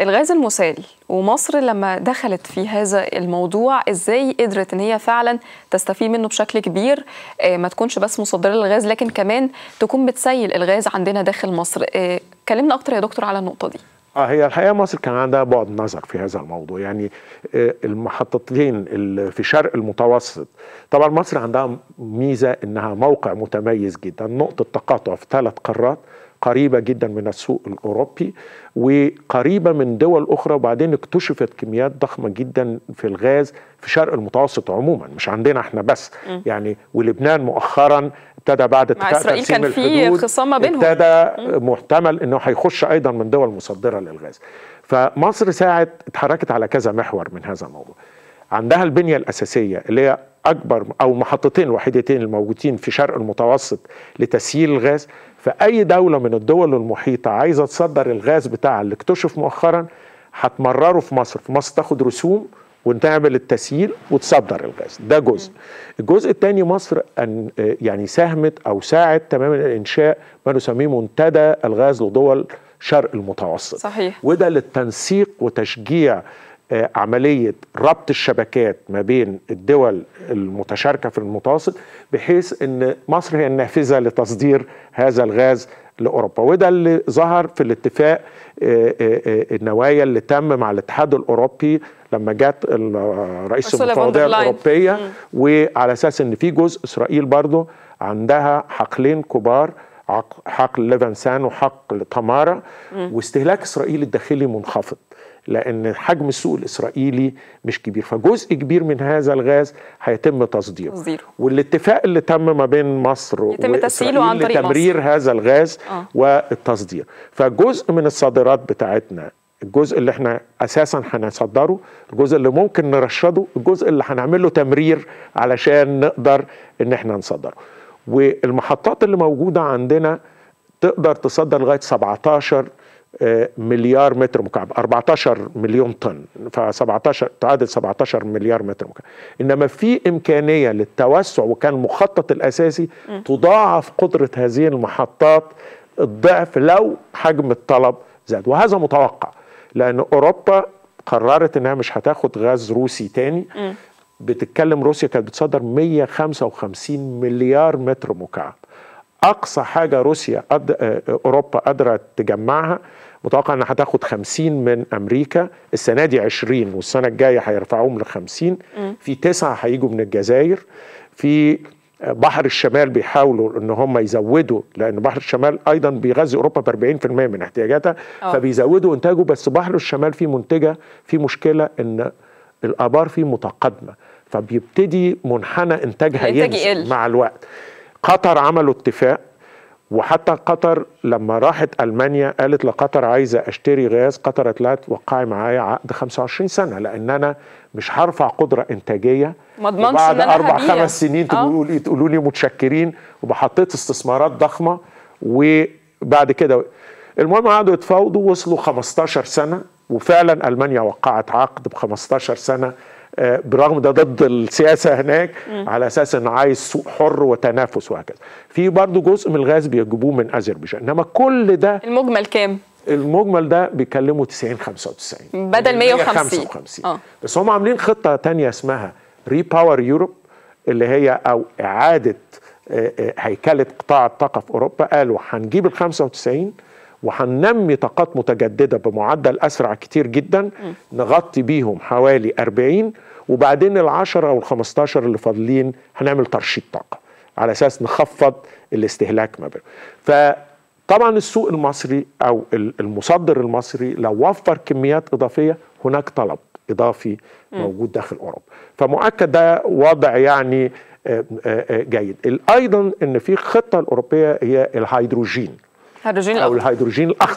الغاز المسال ومصر لما دخلت في هذا الموضوع إزاي قدرت إن هي فعلا تستفيد منه بشكل كبير؟ آه، ما تكونش بس مصدرة للغاز لكن كمان تكون بتسيل الغاز عندنا داخل مصر. آه، كلمنا أكتر يا دكتور على النقطة دي. آه هي الحقيقة مصر كان عندها بعد نظر في هذا الموضوع. يعني آه، المحطتين اللي في شرق المتوسط طبعا مصر عندها ميزة إنها موقع متميز جدا. نقطة تقاطع في ثلاث قارات قريبة جدا من السوق الأوروبي وقريبة من دول أخرى وبعدين اكتشفت كميات ضخمة جدا في الغاز في شرق المتوسط عموما مش عندنا إحنا بس. م. يعني ولبنان مؤخرا ابتدى بعد اتفاق تقسيم كان في خصام ما بينهم. ابتدى محتمل إنه هيخش أيضا من دول مصدرة للغاز. فمصر ساعد اتحركت على كذا محور من هذا الموضوع. عندها البنية الأساسية اللي هي أكبر أو محطتين الوحيدتين الموجودين في شرق المتوسط لتسييل الغاز. فأي دولة من الدول المحيطة عايزة تصدر الغاز بتاعها اللي اكتشف مؤخرا هتمرره في مصر. في مصر تاخد رسوم وتعمل التسييل وتصدر الغاز. ده جزء. الجزء الثاني مصر أن يعني ساهمت أو ساعد تماما انشاء ما نسميه منتدى الغاز لدول شرق المتوسط. صحيح. وده للتنسيق وتشجيع عملية ربط الشبكات ما بين الدول المتشاركة في المتوسط بحيث أن مصر هي النافذة لتصدير هذا الغاز لأوروبا. وده اللي ظهر في الاتفاق النوايا اللي تم مع الاتحاد الأوروبي لما جت رئيس المفوضية الأوروبية. وعلى أساس أن في جزء إسرائيل برضه عندها حقلين كبار حقل ليفانسان وحقل تمارا. واستهلاك إسرائيل الداخلي منخفض. لأن حجم السوق الإسرائيلي مش كبير. فجزء كبير من هذا الغاز هيتم تصديره. تصديره. والاتفاق اللي تم ما بين مصر يتم تسهيله عن طريق لتمرير مصر. هذا الغاز آه. والتصدير. فجزء من الصادرات بتاعتنا الجزء اللي إحنا أساسا هنصدره الجزء اللي ممكن نرشده الجزء اللي هنعمل له تمرير علشان نقدر إن إحنا نصدره. والمحطات اللي موجودة عندنا تقدر تصدر لغاية 17 مليار متر مكعب 14 مليون طن ف 17 تعادل 17 مليار متر مكعب إنما في إمكانية للتوسع وكان المخطط الأساسي م. تضاعف قدرة هذه المحطات الضعف لو حجم الطلب زاد وهذا متوقع لأن أوروبا قررت إنها مش هتاخد غاز روسي تاني م. بتتكلم روسيا كانت بتصدر 155 مليار متر مكعب أقصى حاجة روسيا أد... أوروبا قادرة تجمعها متوقع إنها هتاخد 50 من أمريكا. السنة دي 20 والسنة الجاية هيرفعوهم ل 50 في تسعة هيجوا من الجزائر. في بحر الشمال بيحاولوا إن هم يزودوا لأن بحر الشمال أيضا بيغذي أوروبا ب 40% من احتياجاتها. أوه. فبيزودوا إنتاجه بس بحر الشمال فيه منتجة في مشكلة إن الآبار فيه متقدمة. فبيبتدي منحنى إنتاجها ينزل مع الوقت. قطر عملوا اتفاق وحتى قطر لما راحت ألمانيا قالت لقطر عايزة أشتري غاز قطر قالت لها توقعي معايا عقد 25 سنة لأن أنا مش هرفع قدرة إنتاجية. ما بعد أربع خمس سنين تقولوا تقولوا لي متشكرين وبحطيت استثمارات ضخمة وبعد كده المهم قعدوا يتفاوضوا وصلوا 15 سنة وفعلا ألمانيا وقعت عقد ب 15 سنة. برغم ده ضد السياسة هناك م. على أساس إنه عايز سوق حر وتنافس وهكذا. في برضه جزء من الغاز بيجيبوه من أذربيجان. إنما كل ده المجمل كام؟ المجمل ده بيكلموا 90 95 بدل 150 155 آه. بس هم عاملين خطة تانية اسمها ري باور يوروب اللي هي أو إعادة هيكلة قطاع الطاقة في أوروبا. قالوا هنجيب ال 95 وهننمي طاقات متجددة بمعدل أسرع كتير جدا. نغطي بيهم حوالي 40 وبعدين العشرة أو الخمستاشر اللي فاضلين هنعمل ترشيد طاقة على أساس نخفض الاستهلاك ما بينهم فطبعا السوق المصري أو المصدر المصري لو وفر كميات إضافية هناك طلب إضافي. موجود داخل أوروبا فمؤكد ده وضع يعني جيد أيضا أن في خطة الأوروبية هي الهيدروجين الهيدروجين أو الهيدروجين الأخضر.